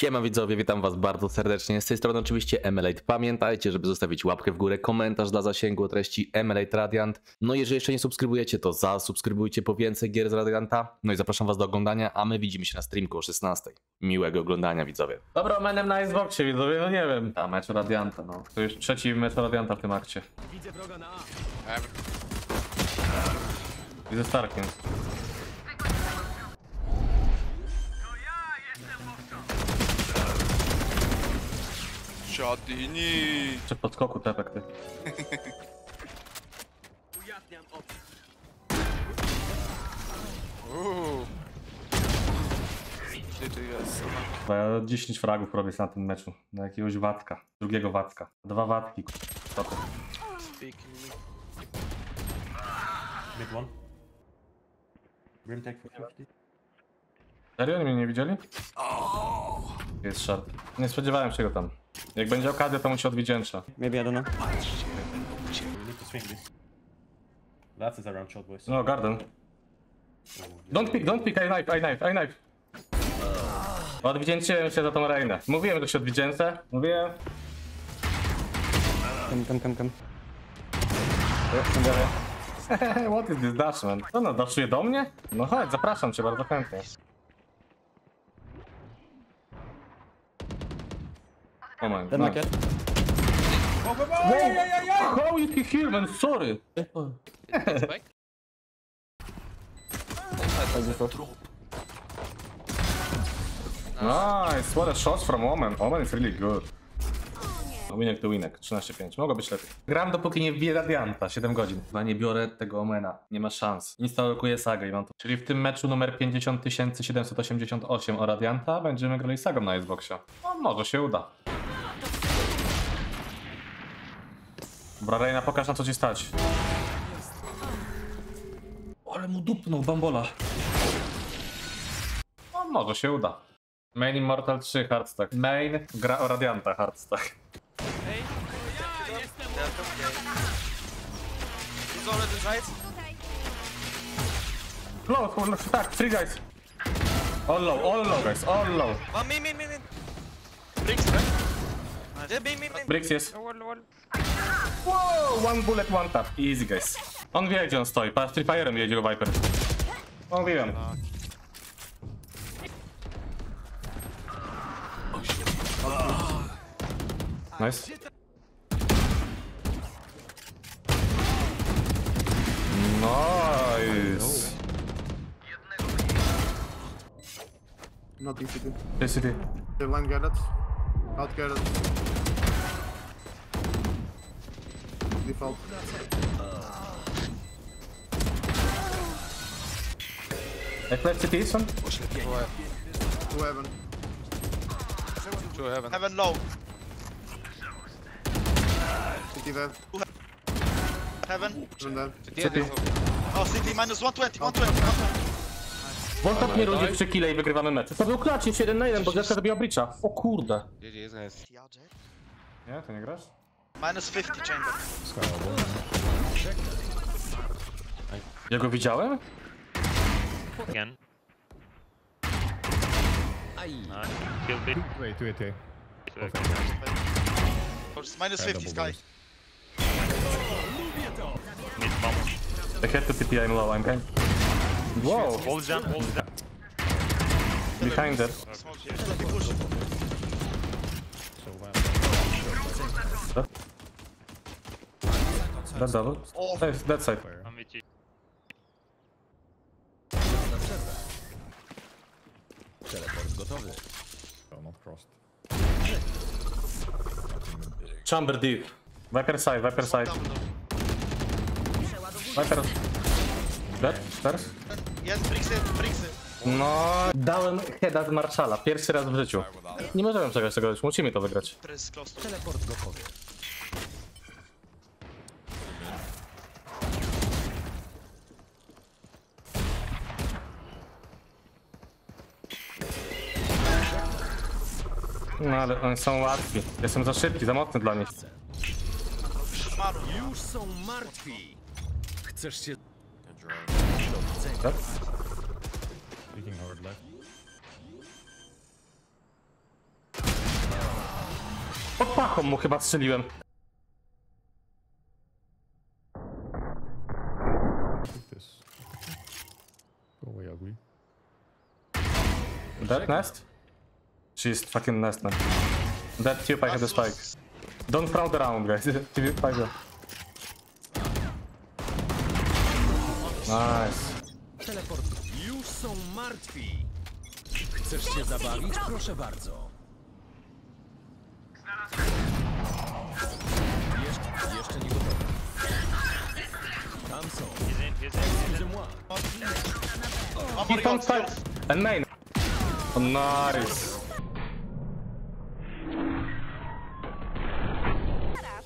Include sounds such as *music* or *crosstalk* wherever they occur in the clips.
Siema widzowie, witam was bardzo serdecznie. Z tej strony oczywiście Emelate. Pamiętajcie, żeby zostawić łapkę w górę, komentarz dla zasięgu o treści Emelate Radiant. No jeżeli jeszcze nie subskrybujecie, to zasubskrybujcie po więcej gier z Radianta. No i zapraszam was do oglądania, a my widzimy się na streamku o 16. Miłego oglądania widzowie. Dobra, menem na Xboxie widzowie, no nie wiem. A mecz Radianta, no. To już trzeci mecz Radianta w tym akcie. I ze Starkiem. Siadyni! Czy podskoku tepek ty. Uuu. Gdzie ty jest? Bo ja 10 fragów robię na tym meczu. Na jakiegoś Watka. Drugiego Watka. Dwa Watki. Me. Mid one. Grim tech for 50. Serio? Oni mnie nie widzieli? Jest short. Nie spodziewałem się go tam. Jak będzie okazja, to mu się odwdzięcza. Maybe I don't know. We need to swing this. Last is around short boys. No, garden. Don't pick, don't pick, I knife, I knife, I knife. Odwdzięczyłem się za tą Reinę. Mówiłem, że się odwdzięczę. Mówiłem. Come, come, come, come. *laughs* What is this dash, man? Co no, daszuje do mnie? No chodź, zapraszam cię bardzo chętnie. Moment, Dead no. market. How is he here, man? Sorry. Nice, what a shot from Omen. Omen is really good. Winek to winek, 13-5. Mogło być lepiej. Gram dopóki nie wbiję Radianta, 7 godzin. Chyba nie biorę tego Omena, nie ma szans. Instaluję Sagę i mam to. Czyli w tym meczu numer 50788 o Radianta będziemy grali Sagą na Xboxie. No, może się uda. Dobra, Reina, pokaż na co ci stać. Ale mu dupnął bambola. No, może się uda. Main Immortal 3 Hardstack. Main gra o Radianta Hardstack. He's already right. Low, full, tak, three guys. All low, all low guys, all low. One main, main, main, main. Bricks, right? Yeah, main, main, main. Bricks jest. Wall, wall. Wow, one bullet, one tap. Easy guys. On wie gdzie on stoi, patrz, Free Fire'em jedzie go Viper. Mówiłem. Nice. Nice. Not ECT. TCT. The one garret. Out garret. Default. Jak left CT są? Two heaven. Two heaven. Heaven low. CT dead. Heaven. Heaven dead. CT. Oh, CT minus 120, 120, 120. W ostatniej rundzie 3 kile i wygrywamy mecz. To był klacz, jeszcze 1 na 1, bo Zeska zabiła Breacha. O kurde. Nie, to nie grasz? Minus 50 chamber. Ja go widziałem? again. Nice. Kill bit. Wait, wait, wait. Minus 50, Sky. Mid bomb. I had to TP, I'm low, I'm kind. Wow, Walls down, walls down. behind that. Smoke. Let me push. That double. Oh. That, that side. I'm with you. Not crossed. Chamber deep. Viper side, Viper side. Viper. Dead? Stairs? It, bricks it. No, dałem heada z Marszala. Pierwszy raz w życiu. Nie możemy przegrać tego, już musimy to wygrać. To No ale oni są łatwi. Jestem za szybki, za mocny dla nich. Już są martwi. Chcesz się... Dead? Leaking hard left. pachą mu chyba strzeliłem. this. Go away, ugly. Dead nest? She's fucking nest man. Dead tube, I have the spike. Don't crowd around, guys. *laughs* Nice. Martwi. Chcesz się zabawić? Proszę bardzo. Jeszcze, jeszcze nie gotowe. Tam są. He's on side. And main. Oh, nice.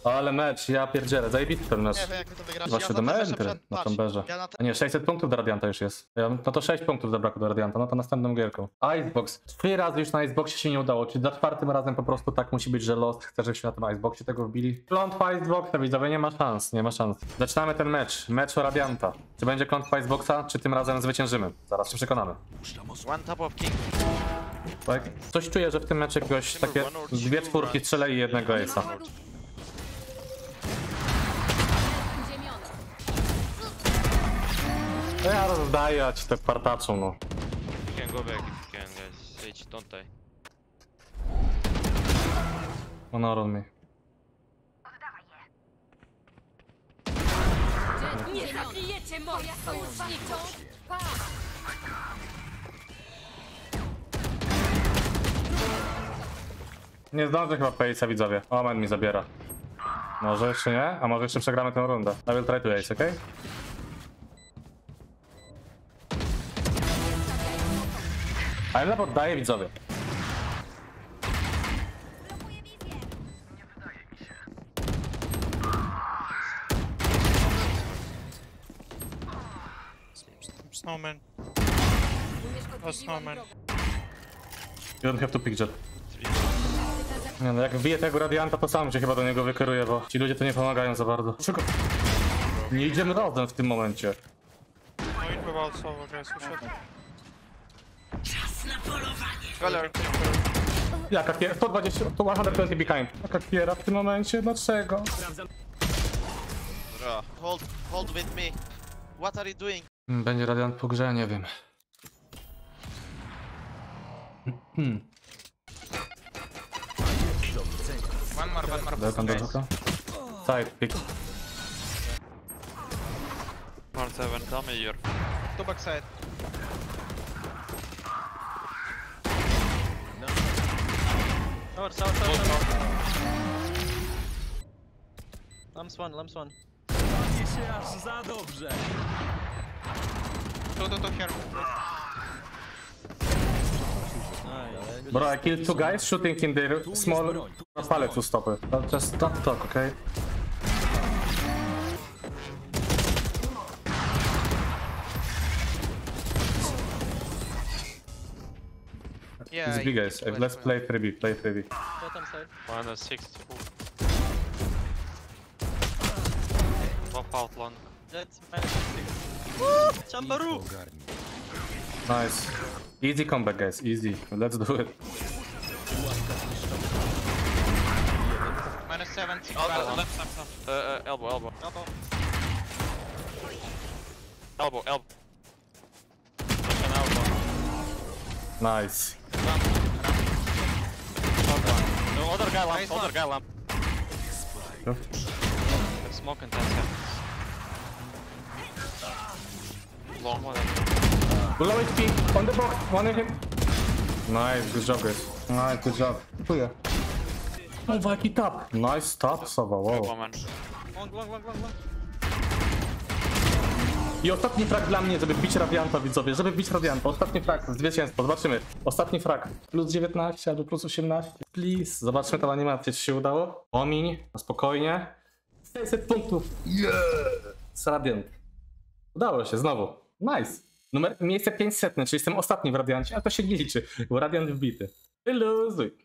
Ale mecz, ja pierdzielę, zajebity ten mecz. Nie wiem jak to. Dwa ja siedem na tym entry wyszedłem, na patrz, tą berze. Ja na A nie, 600 punktów do Radianta już jest. Ja, no to 6 punktów zabrakło do Radianta, no to następną gierką. Icebox. Trzy razy już na Iceboxie się nie udało, czyli za czwartym razem po prostu tak musi być, że Lost chce, żebyśmy na tym Iceboxie tego wbili. Kląt Iceboxa, widzowie, nie ma szans, nie ma szans. Zaczynamy ten mecz, mecz o Radianta. Czy będzie kląt Iceboxa, czy tym razem zwyciężymy? Zaraz się przekonamy. One top of king. Tak? Coś czuję, że w tym meczu jakoś takie dwie czwórki strzelę i jednego ace'a. Ja rozdaję ci te partaczą, no. You can go back if you can, guys. Sage, don't die. Honor on me. Nie zabijecie moja sojuszniczą! Pa! Nie zdążę chyba Pace'a, widzowie. Omen mi zabiera. Może jeszcze nie? A może jeszcze przegramy tę rundę. I will try to ace, okej? A ja poddaję widzowie. Snowman. O, snowman. You don't have to pick jet. Nie no, jak wbiję tego radianta, to sam się chyba do niego wykieruję, bo ci ludzie to nie pomagają za bardzo. Szybko. Nie idziemy razem w tym momencie. No. Color. Jaka kiera? 120, to 120 behind. Jaka kiera w tym momencie? Dlaczego? Bro, hold, hold with me. What are you doing? Będzie radiant po grze, nie wiem. One more, one more. Daleko do rzuka? Side, pick. Mark 7, tell me your Two backside. Tower, tower, tower, tower. Lamps one, lamps one. Bawię się aż za dobrze. Two, two, two here. Nice. Bro, I killed two guys shooting in their small pallet to stop it. But Just don't talk, okay? Yeah. It's big guys. you- Let's play 3B, play 3B. Bottom side. minus 6. Pop out long. That's minus six. Chambaru! Nice. Easy comeback, guys. Easy. Let's do it. Minus seven. six, Elbow, left, left, left. Uh, uh, elbow, elbow. Elbow. Elbow, elbow. Elbow. Nice. Other guy lamp, Nice other one. guy lamp. Good. Have smoke in 10 seconds. Long one. Low HP. On the box. One hit. Nice. Good job, guys. Nice. Good job. Dziękuję. Oh, jaki oh, tap. Nice tap, Sowa. Wow. Woman. Long, long, long, long, long. I ostatni frag dla mnie, żeby wbić Radianta, widzowie, żeby wbić Radianta. Ostatni frag, zwycięstwo, zobaczymy. Ostatni frag, plus 19 albo plus 18. Please, zobaczmy tą animację, czy się udało. Omiń, na spokojnie. 600 punktów. Yes! Radiant. Udało się, znowu. Nice. Numer, miejsce 500, czyli jestem ostatni w Radiancie, ale to się nie liczy, bo Radiant wbity. Wyluzuj.